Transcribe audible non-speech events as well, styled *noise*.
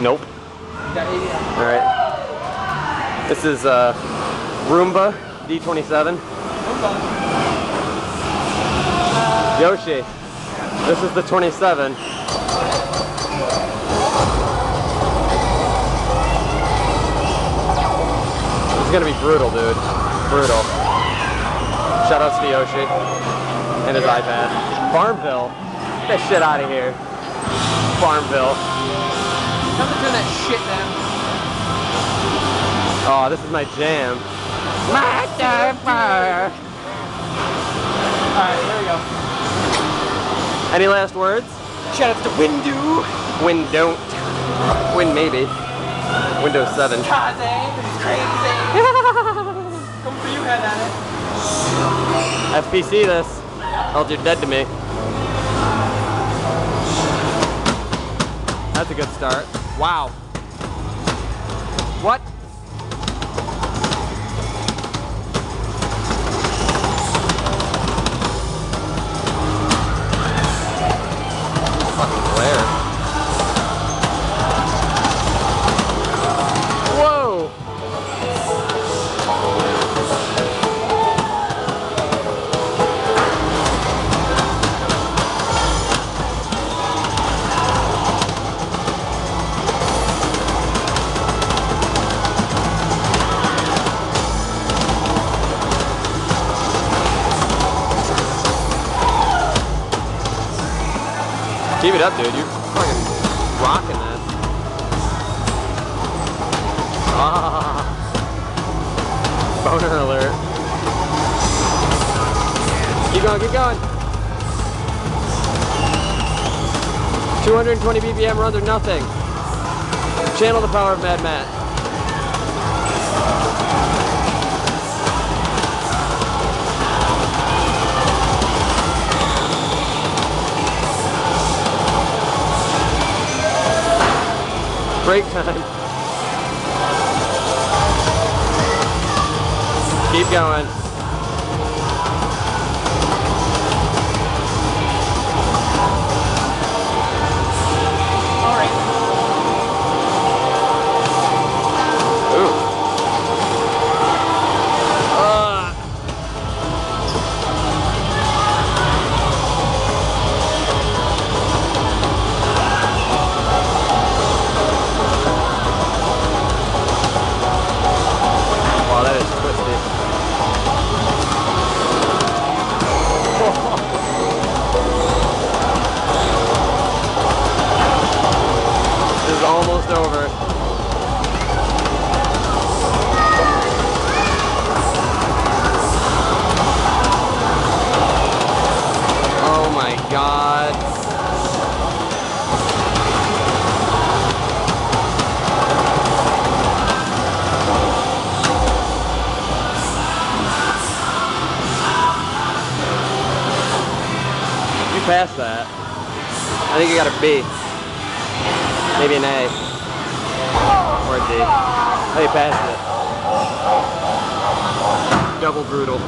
Nope. 80. Alright. This is uh, Roomba D27. Yoshi. This is the 27. This is gonna be brutal, dude. Brutal. Shout out to Yoshi and his iPad. Farmville. Get that shit out of here. Farmville. Time to turn that shit down. Oh, this is my jam. Motherfucker. Alright, here we go. Any last words? Shout outs to Windeu. Win don't. Win maybe. Windows 7. Kazan, this is crazy. *laughs* Come for you, head on it. FPC this. Else you're dead to me. That's a good start. Wow. What? Keep it up, dude. You're fucking rocking this. Ah. Boner alert. Keep going, keep going. 220 BPM runs are nothing. Channel the power of Mad Matt. Break time. Keep going. Almost over. Oh my god. You passed that. I think you got a B. Maybe an A. Or D. You passed it. Double brutal.